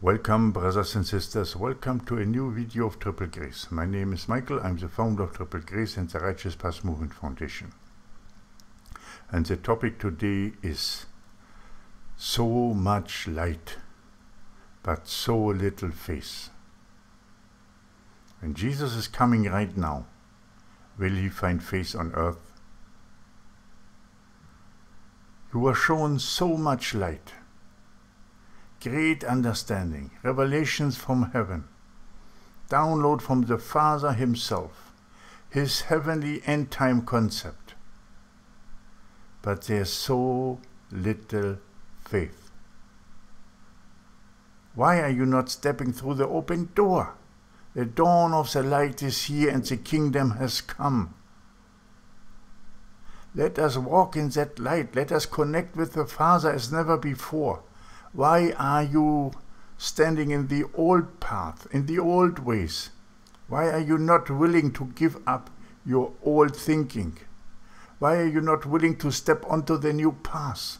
Welcome, brothers and sisters. Welcome to a new video of Triple Grace. My name is Michael. I'm the founder of Triple Grace and the Righteous Path Movement Foundation. And the topic today is so much light, but so little faith. When Jesus is coming right now, will he find faith on earth? You are shown so much light great understanding, revelations from heaven, download from the Father Himself, His heavenly end time concept. But there's so little faith. Why are you not stepping through the open door? The dawn of the light is here and the kingdom has come. Let us walk in that light. Let us connect with the Father as never before. Why are you standing in the old path, in the old ways? Why are you not willing to give up your old thinking? Why are you not willing to step onto the new path?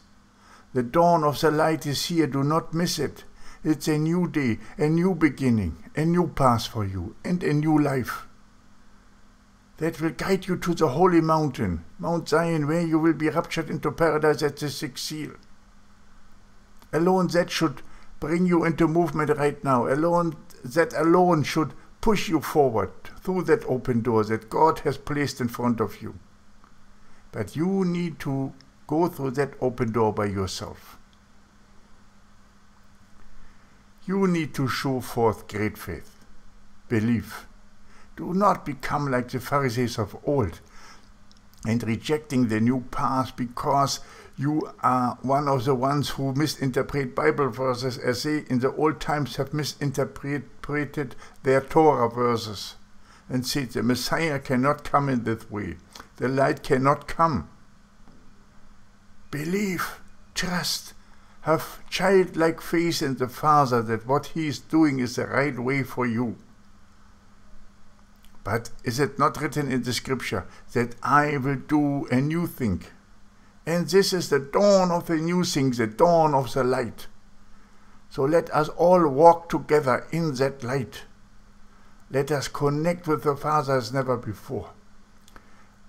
The dawn of the light is here. Do not miss it. It's a new day, a new beginning, a new path for you, and a new life. That will guide you to the holy mountain, Mount Zion, where you will be raptured into paradise at the sixth seal. Alone that should bring you into movement right now. Alone that alone should push you forward through that open door that God has placed in front of you. But you need to go through that open door by yourself. You need to show forth great faith, belief. Do not become like the Pharisees of old and rejecting the new path because you are one of the ones who misinterpret Bible verses as they in the old times have misinterpreted their Torah verses and said the Messiah cannot come in this way. The light cannot come. Believe, trust, have childlike faith in the Father that what He is doing is the right way for you. But is it not written in the scripture that I will do a new thing? And this is the dawn of the new thing, the dawn of the light. So let us all walk together in that light. Let us connect with the Father as never before.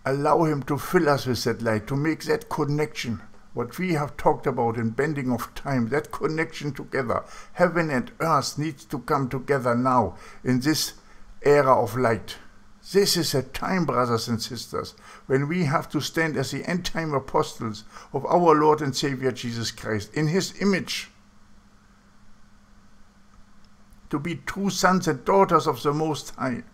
Allow Him to fill us with that light, to make that connection, what we have talked about in bending of time, that connection together. Heaven and earth needs to come together now in this era of light. This is a time, brothers and sisters, when we have to stand as the end time apostles of our Lord and Savior Jesus Christ in His image. To be true sons and daughters of the Most High.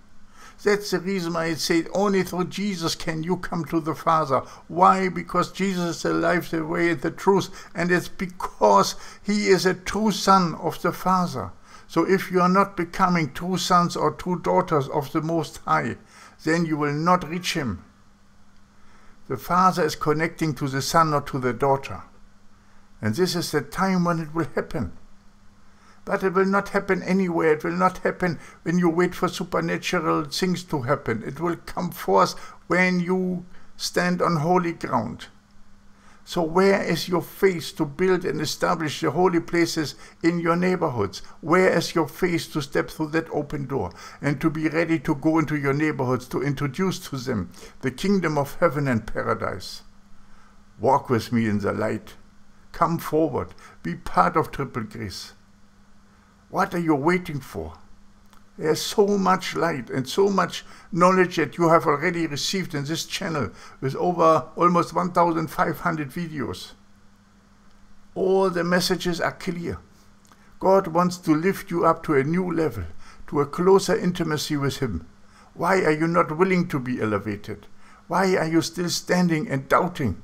That's the reason why it said only through Jesus can you come to the Father. Why? Because Jesus is the life, the way, and the truth. And it's because He is a true Son of the Father. So if you are not becoming true sons or true daughters of the Most High, then you will not reach Him. The Father is connecting to the Son or to the daughter. And this is the time when it will happen. But it will not happen anywhere. It will not happen when you wait for supernatural things to happen. It will come forth when you stand on holy ground. So where is your faith to build and establish the holy places in your neighborhoods? Where is your faith to step through that open door and to be ready to go into your neighborhoods to introduce to them the kingdom of heaven and paradise? Walk with me in the light. Come forward. Be part of Triple Grace. What are you waiting for? There's so much light and so much knowledge that you have already received in this channel with over almost 1,500 videos. All the messages are clear. God wants to lift you up to a new level, to a closer intimacy with Him. Why are you not willing to be elevated? Why are you still standing and doubting?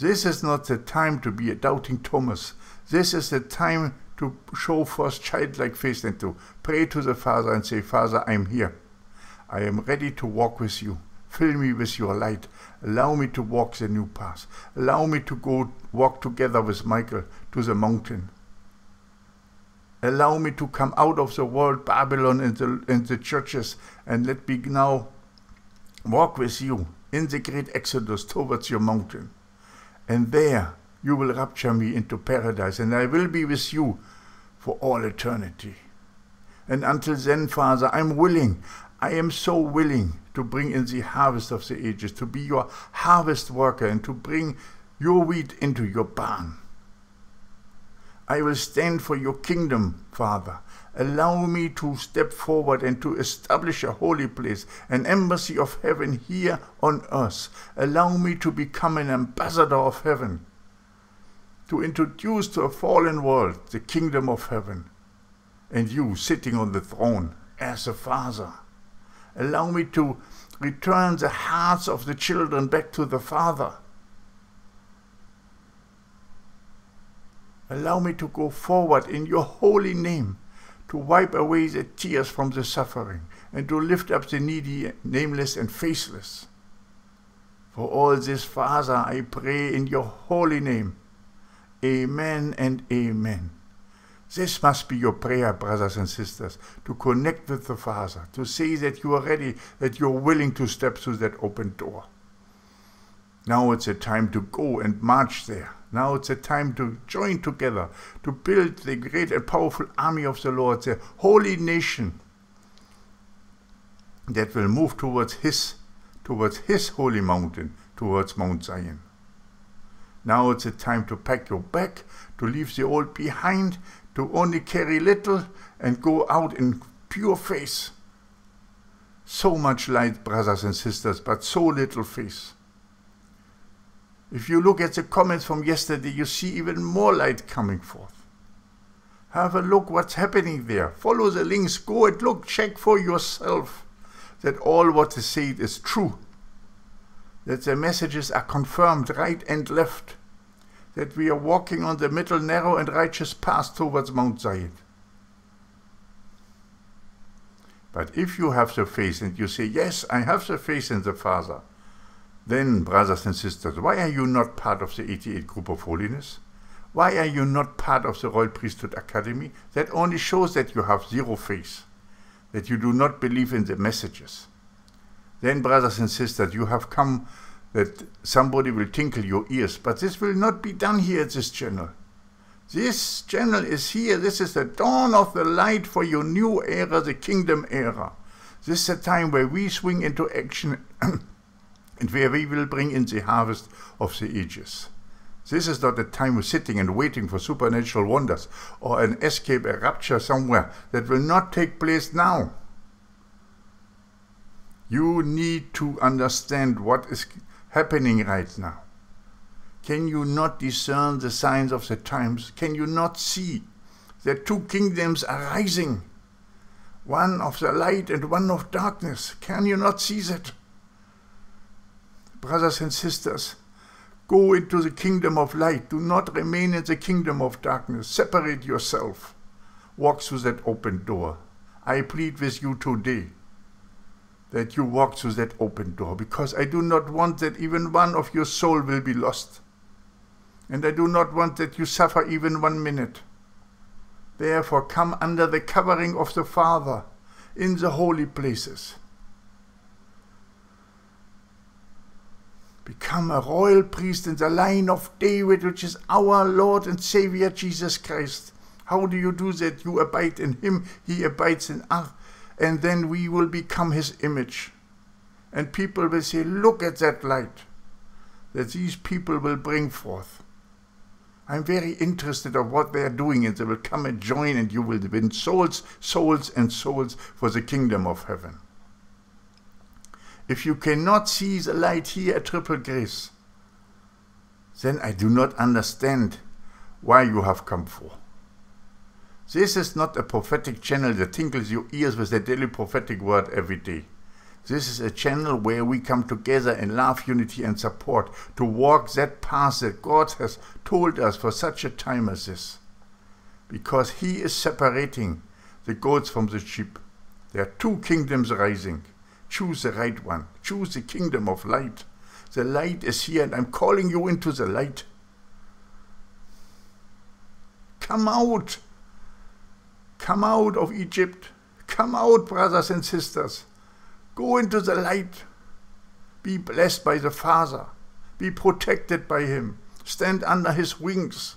This is not the time to be a doubting Thomas. This is the time to show forth childlike faith and to pray to the Father and say, Father, I'm here. I am ready to walk with you. Fill me with your light. Allow me to walk the new path. Allow me to go walk together with Michael to the mountain. Allow me to come out of the world, Babylon, and the, and the churches, and let me now walk with you in the great exodus towards your mountain. And there you will rapture me into paradise, and I will be with you for all eternity. And until then, Father, I'm willing, I am so willing to bring in the harvest of the ages, to be your harvest worker, and to bring your wheat into your barn. I will stand for your kingdom, Father. Allow me to step forward and to establish a holy place, an embassy of heaven here on earth. Allow me to become an ambassador of heaven, to introduce to a fallen world the kingdom of heaven, and you sitting on the throne as a father. Allow me to return the hearts of the children back to the Father. Allow me to go forward in your holy name to wipe away the tears from the suffering, and to lift up the needy, nameless, and faceless. For all this, Father, I pray in your holy name. Amen and amen. This must be your prayer, brothers and sisters, to connect with the Father, to say that you are ready, that you're willing to step through that open door. Now it's a time to go and march there. Now it's a time to join together, to build the great and powerful army of the Lord, the holy nation that will move towards his towards his holy mountain, towards Mount Zion. Now it's a time to pack your bag, to leave the old behind, to only carry little and go out in pure faith. So much light, brothers and sisters, but so little faith. If you look at the comments from yesterday, you see even more light coming forth. Have a look what's happening there. Follow the links, go and look, check for yourself that all what is said is true. That the messages are confirmed right and left. That we are walking on the middle, narrow, and righteous path towards Mount Zion. But if you have the faith and you say, Yes, I have the faith in the Father, then, brothers and sisters, why are you not part of the 88 group of holiness? Why are you not part of the Royal Priesthood Academy? That only shows that you have zero faith, that you do not believe in the messages. Then, brothers and sisters, you have come that somebody will tinkle your ears, but this will not be done here at this channel. This channel is here. This is the dawn of the light for your new era, the kingdom era. This is the time where we swing into action and where we will bring in the harvest of the ages. This is not a time of sitting and waiting for supernatural wonders or an escape, a rapture somewhere that will not take place now. You need to understand what is happening right now. Can you not discern the signs of the times? Can you not see that two kingdoms are rising? One of the light and one of darkness. Can you not see that? brothers and sisters, go into the kingdom of light. Do not remain in the kingdom of darkness. Separate yourself. Walk through that open door. I plead with you today that you walk through that open door because I do not want that even one of your soul will be lost. And I do not want that you suffer even one minute. Therefore, come under the covering of the Father in the holy places. become a royal priest in the line of David, which is our Lord and Savior Jesus Christ. How do you do that? You abide in him, he abides in us, and then we will become his image. And people will say, Look at that light that these people will bring forth. I'm very interested of what they are doing, and they will come and join, and you will win souls, souls, and souls for the kingdom of heaven. If you cannot see the light here at Triple Grace, then I do not understand why you have come for. This is not a prophetic channel that tinkles your ears with a daily prophetic word every day. This is a channel where we come together in love, unity, and support to walk that path that God has told us for such a time as this. Because He is separating the goats from the sheep. There are two kingdoms rising. Choose the right one. Choose the kingdom of light. The light is here, and I'm calling you into the light. Come out. Come out of Egypt. Come out, brothers and sisters. Go into the light. Be blessed by the Father. Be protected by Him. Stand under his wings.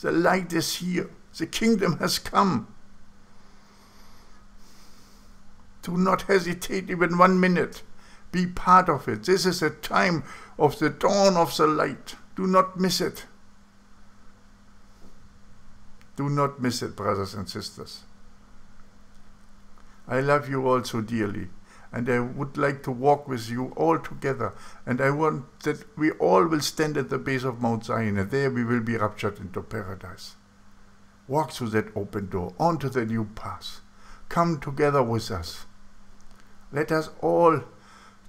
The light is here. The kingdom has come. Do not hesitate even one minute. Be part of it. This is a time of the dawn of the light. Do not miss it. Do not miss it, brothers and sisters. I love you all so dearly, and I would like to walk with you all together. And I want that we all will stand at the base of Mount Zion, and there we will be raptured into paradise. Walk through that open door, onto the new path. Come together with us. Let us all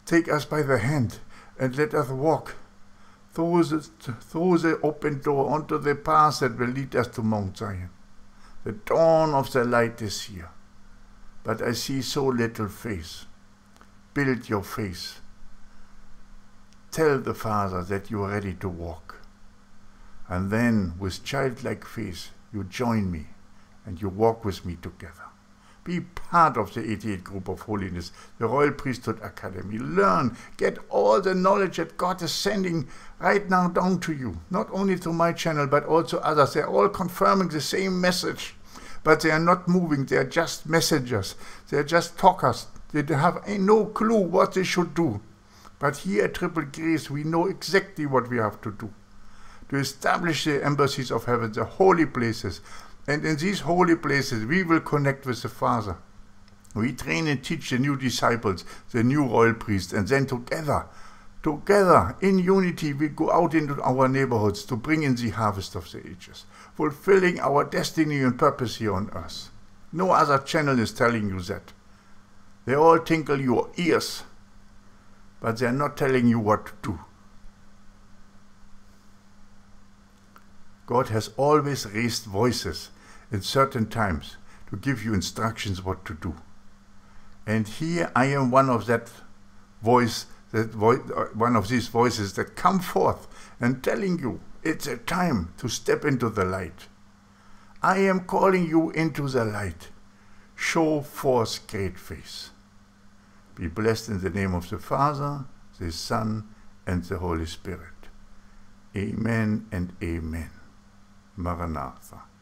take us by the hand and let us walk through the, the open door onto the path that will lead us to Mount Zion. The dawn of the light is here, but I see so little faith. Build your faith. Tell the Father that you are ready to walk. And then, with childlike faith, you join me and you walk with me together. Be part of the 88 group of holiness, the Royal Priesthood Academy. Learn, get all the knowledge that God is sending right now down to you. Not only to my channel, but also others. They're all confirming the same message, but they are not moving. They are just messengers. They are just talkers. They have no clue what they should do. But here at Triple Grace, we know exactly what we have to do. To establish the embassies of heaven, the holy places, and in these holy places, we will connect with the Father. We train and teach the new disciples, the new royal priests, and then together, together in unity, we go out into our neighborhoods to bring in the harvest of the ages, fulfilling our destiny and purpose here on earth. No other channel is telling you that. They all tinkle your ears, but they're not telling you what to do. God has always raised voices in certain times to give you instructions what to do. And here I am one of that voice, that vo uh, one of these voices that come forth and telling you it's a time to step into the light. I am calling you into the light. Show forth great faith. Be blessed in the name of the Father, the Son, and the Holy Spirit. Amen and amen. Maranatha.